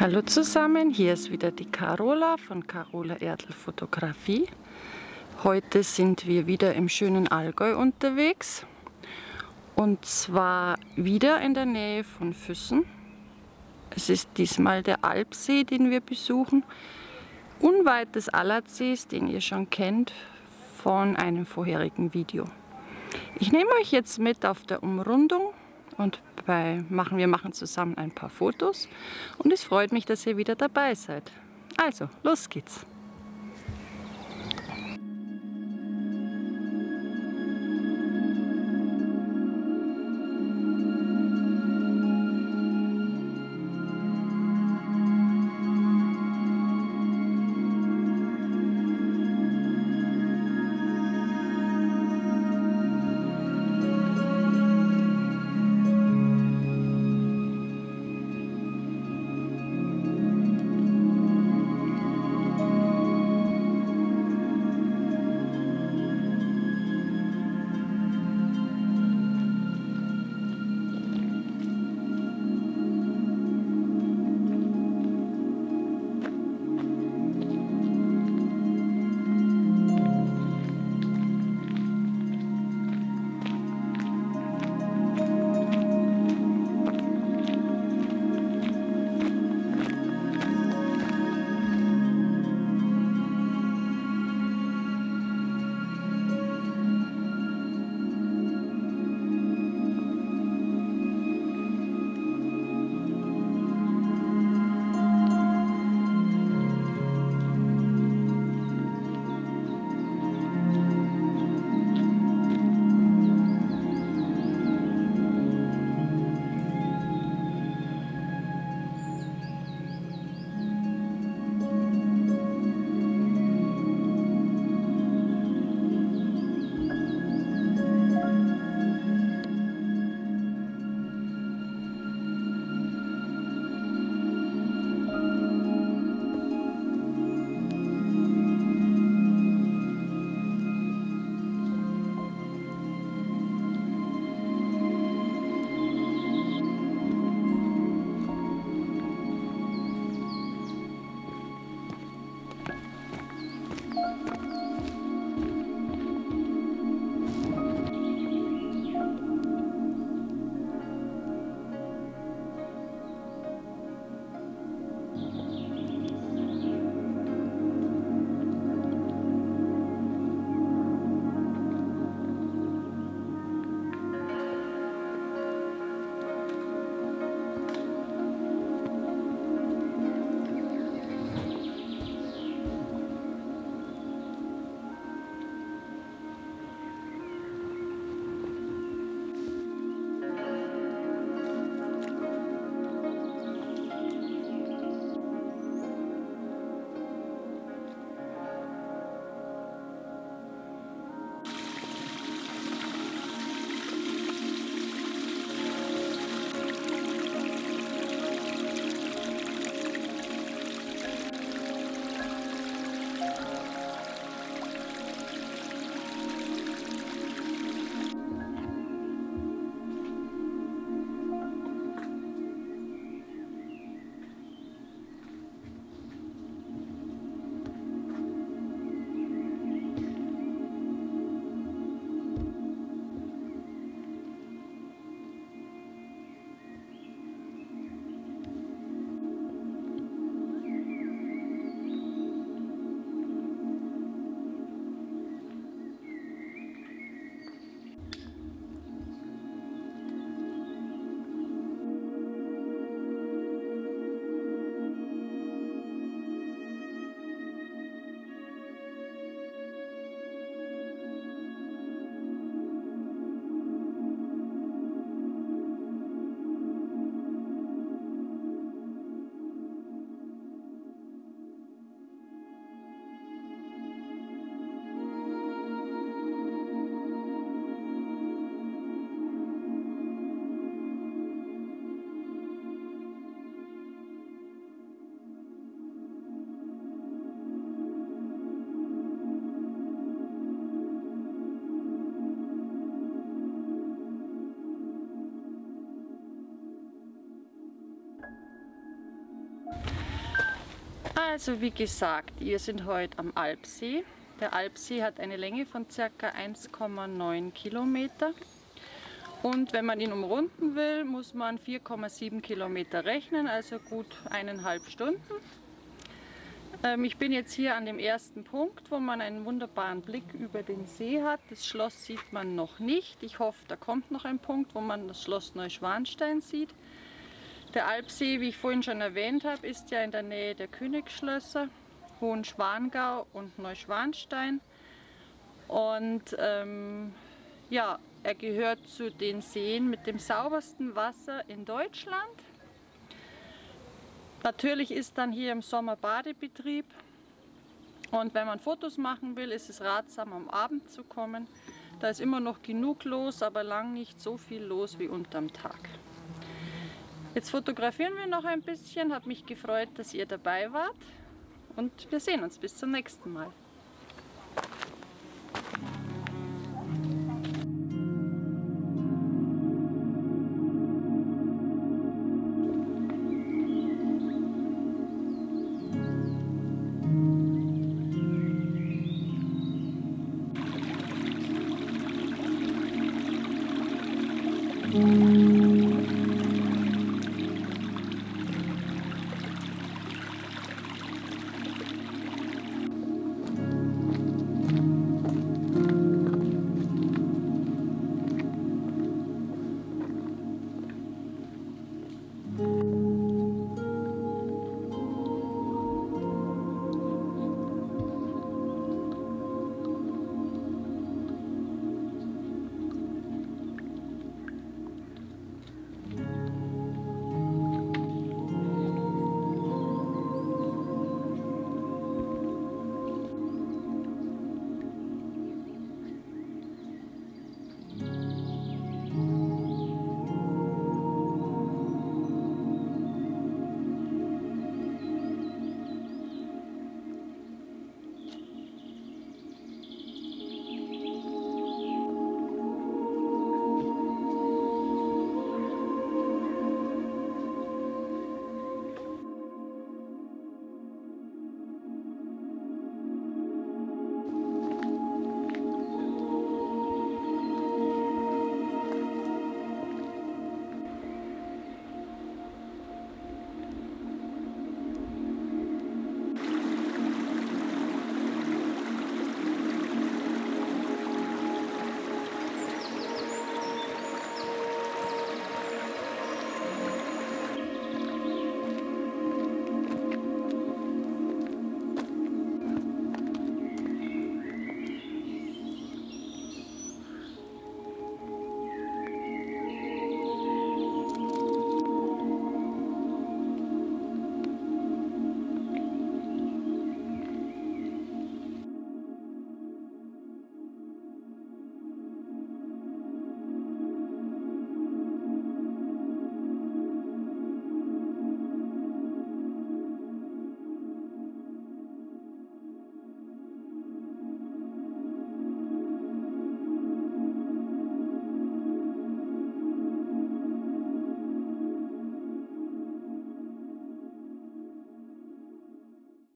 Hallo zusammen, hier ist wieder die Carola von Carola Erdl Fotografie. Heute sind wir wieder im schönen Allgäu unterwegs und zwar wieder in der Nähe von Füssen. Es ist diesmal der Alpsee, den wir besuchen, unweit des Allertsees, den ihr schon kennt von einem vorherigen Video. Ich nehme euch jetzt mit auf der Umrundung und bei machen, wir machen zusammen ein paar Fotos und es freut mich, dass ihr wieder dabei seid. Also, los geht's! Also wie gesagt, wir sind heute am Alpsee. Der Alpsee hat eine Länge von ca. 1,9 Kilometer. Und wenn man ihn umrunden will, muss man 4,7 Kilometer rechnen, also gut eineinhalb Stunden. Ähm, ich bin jetzt hier an dem ersten Punkt, wo man einen wunderbaren Blick über den See hat. Das Schloss sieht man noch nicht. Ich hoffe, da kommt noch ein Punkt, wo man das Schloss Neuschwanstein sieht. Der Alpsee, wie ich vorhin schon erwähnt habe, ist ja in der Nähe der Königsschlösser, Hohenschwangau und Neuschwanstein. Und ähm, ja, er gehört zu den Seen mit dem saubersten Wasser in Deutschland. Natürlich ist dann hier im Sommer Badebetrieb und wenn man Fotos machen will, ist es ratsam am Abend zu kommen. Da ist immer noch genug los, aber lang nicht so viel los wie unterm Tag. Jetzt fotografieren wir noch ein bisschen. Hat mich gefreut, dass ihr dabei wart. Und wir sehen uns bis zum nächsten Mal. Thank mm -hmm. you.